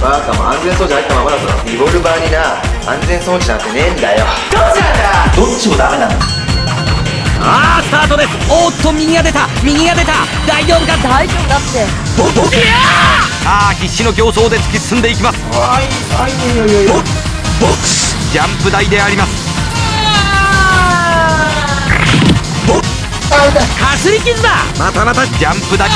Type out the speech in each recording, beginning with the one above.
バカも安全装置入ったままだぞリボルバーにな安全装置なんてねえんだよ。どっちなんだ！どっちもダメなの。ああスタートです。おっと右が出た。右が出た。大丈夫か大丈夫だって。ボボケさあ必死の競争で突き進んでいきますはいはいいやいやいやボックスジャンプ台でありますかすり傷だまたまたジャンプ台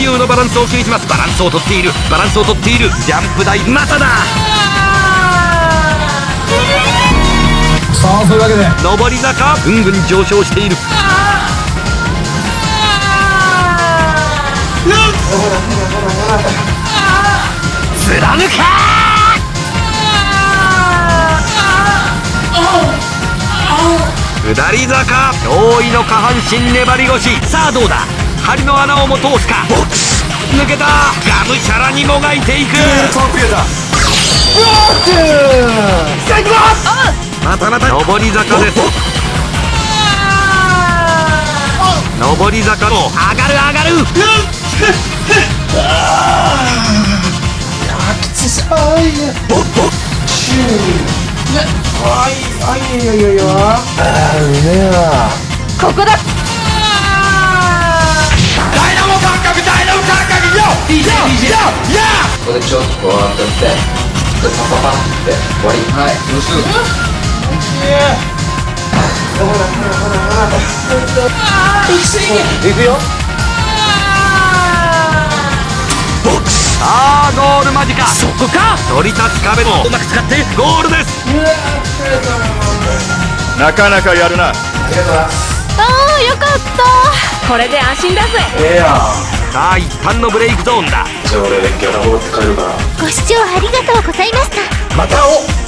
左右のバランスを気にします。バランスをとっている。バランスをとっている。ジャンプ台まただ。さあそういうわけで。上り坂。ぐんぐん上昇している。貫か下り坂。驚異の下半身粘り腰。さあどうだ？針の穴をも通すか。抜けた。がむしゃらにもがいていく。またまた上り坂です。上り坂も上がる上がる。はいいやいやいやあーうめえなここだここでちょっとこうやってでパパパって終わりはいよしいくよ。さあゴール間近。そこか。反り立つ壁も。うまく使って。ゴールです。なかなかやるな。ああよかった。これで安心だぜ。ええやんさあ一旦のブレイクゾーンだじゃあ俺ギャラもらって帰るからご視聴ありがとうございました。また会おう